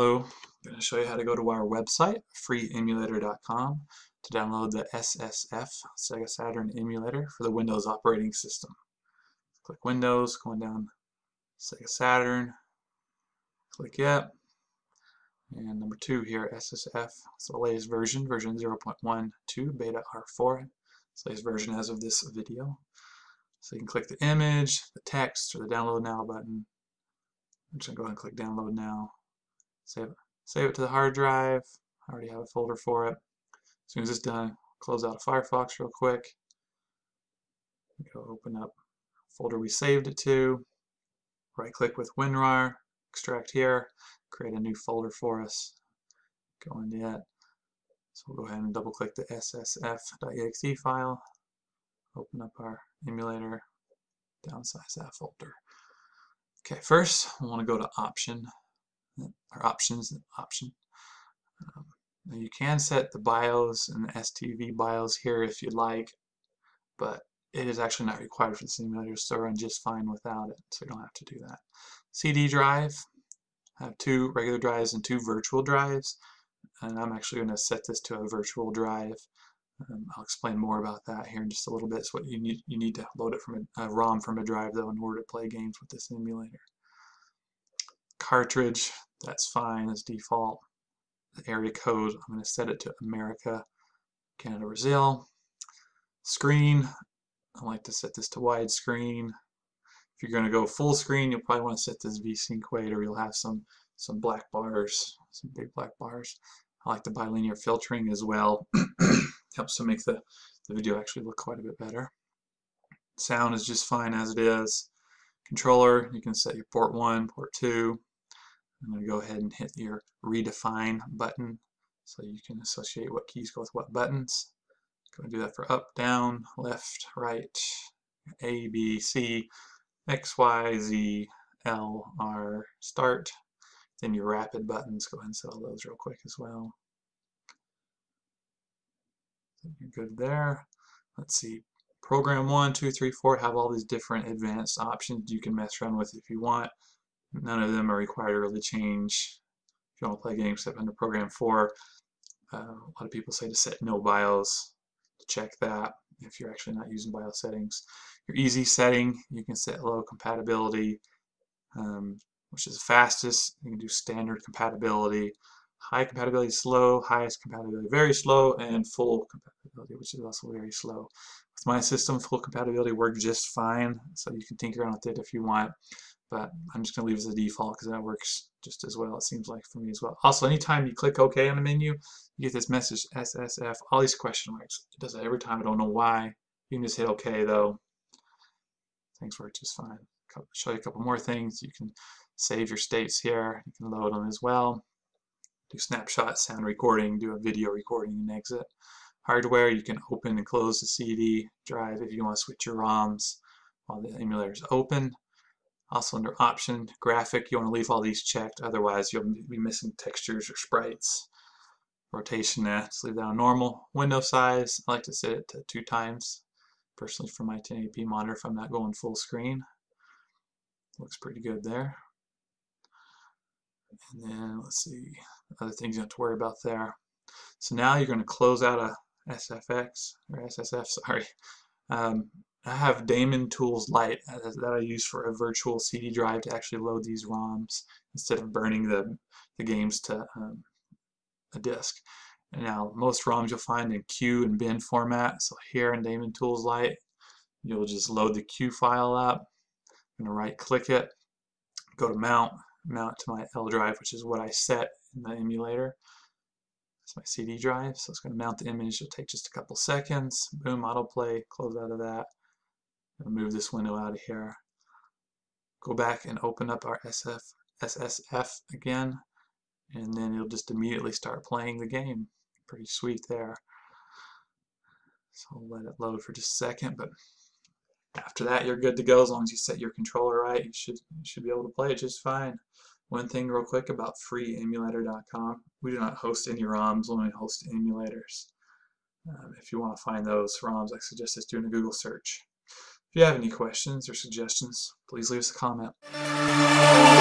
to show you how to go to our website, freeemulator.com, to download the SSF Sega Saturn emulator for the Windows operating system. Click Windows, going down Sega Saturn, click Yep, and number two here, SSF, it's the latest version, version 0.12 beta R4, it's the latest version as of this video. So you can click the image, the text, or the download now button. I'm just going to go ahead and click download now. Save. Save it to the hard drive. I already have a folder for it. As soon as it's done, close out of Firefox real quick. Go open up folder we saved it to. Right click with WinRAR, extract here, create a new folder for us. Go into it. So we'll go ahead and double click the ssf.exe file. Open up our emulator, downsize that folder. Okay, first we want to go to option, or options, option. Um, you can set the BIOS and the STV BIOS here if you like, but it is actually not required for the simulator, so run just fine without it, so you don't have to do that. CD drive, I have two regular drives and two virtual drives, and I'm actually going to set this to a virtual drive. Um, I'll explain more about that here in just a little bit. It's what you need. You need to load it from a, a ROM from a drive though in order to play games with this emulator. Cartridge, that's fine as default. The area code, I'm going to set it to America, Canada, Brazil. Screen, I like to set this to widescreen. If you're going to go full screen, you'll probably want to set this VSync wait or you'll have some some black bars, some big black bars. I like the bilinear filtering as well. Helps to make the, the video actually look quite a bit better. Sound is just fine as it is. Controller, you can set your port 1, port 2. I'm going to go ahead and hit your redefine button so you can associate what keys go with what buttons. Going to do that for up, down, left, right, A, B, C, X, Y, Z, L, R, start. Then your rapid buttons, go ahead and set all those real quick as well. You're good there. Let's see. Program 1, 2, 3, 4 have all these different advanced options you can mess around with if you want. None of them are required to really change if you want to play games except under Program 4. Uh, a lot of people say to set no BIOS to check that if you're actually not using BIOS settings. Your easy setting, you can set low compatibility, um, which is the fastest. You can do standard compatibility. High compatibility slow, highest compatibility very slow, and full compatibility, which is also very slow. With my system, full compatibility worked just fine, so you can tinker around with it if you want, but I'm just going to leave it as a default because that works just as well, it seems like for me as well. Also, anytime you click OK on the menu, you get this message, SSF, all these question marks. It does that every time, I don't know why. You can just hit OK though. Things work just fine. I'll show you a couple more things. You can save your states here. You can load them as well do snapshot sound recording, do a video recording and exit. Hardware, you can open and close the CD drive if you want to switch your ROMs while the emulator is open. Also under option, graphic, you want to leave all these checked, otherwise you'll be missing textures or sprites. Rotation, uh, just leave that on normal. Window size, I like to set it to two times, personally for my 1080p monitor if I'm not going full screen. Looks pretty good there. And then let's see, other things you have to worry about there. So now you're going to close out a SFX, or SSF, sorry. Um, I have Daemon Tools Lite that I use for a virtual CD drive to actually load these ROMs instead of burning the, the games to um, a disk. And now most ROMs you'll find in cue and bin format. So here in Daemon Tools Lite, you'll just load the cue file up. I'm going to right click it, go to mount, mount to my L drive, which is what I set in the emulator. That's my CD drive, so it's going to mount the image. It'll take just a couple seconds. Boom, autoplay, close out of that. Move this window out of here. Go back and open up our SF, SSF again, and then it'll just immediately start playing the game. Pretty sweet there. So I'll let it load for just a second, but after that you're good to go as long as you set your controller right you should you should be able to play it just fine one thing real quick about freeemulator.com we do not host any ROMs we only host emulators um, if you want to find those ROMs I suggest just doing a Google search if you have any questions or suggestions please leave us a comment